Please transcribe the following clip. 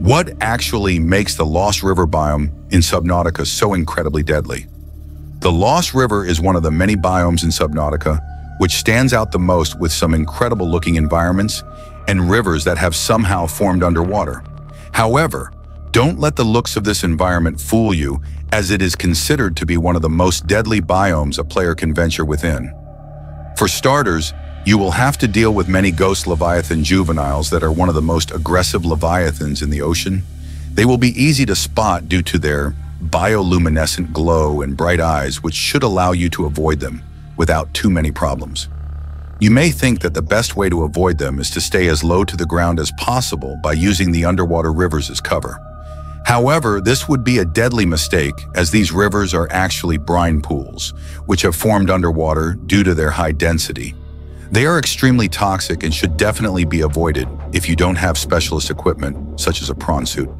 What actually makes the Lost River biome in Subnautica so incredibly deadly? The Lost River is one of the many biomes in Subnautica which stands out the most with some incredible looking environments and rivers that have somehow formed underwater. However, don't let the looks of this environment fool you as it is considered to be one of the most deadly biomes a player can venture within. For starters, you will have to deal with many ghost leviathan juveniles that are one of the most aggressive leviathans in the ocean. They will be easy to spot due to their bioluminescent glow and bright eyes which should allow you to avoid them without too many problems. You may think that the best way to avoid them is to stay as low to the ground as possible by using the underwater rivers as cover. However, this would be a deadly mistake as these rivers are actually brine pools, which have formed underwater due to their high density. They are extremely toxic and should definitely be avoided if you don't have specialist equipment, such as a prawn suit.